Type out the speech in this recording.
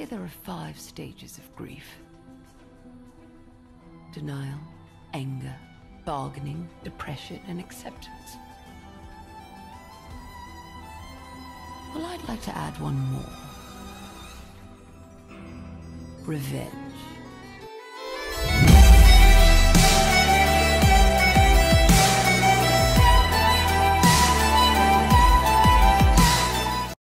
say there are five stages of grief denial, anger, bargaining, depression, and acceptance. Well, I'd like to add one more revenge.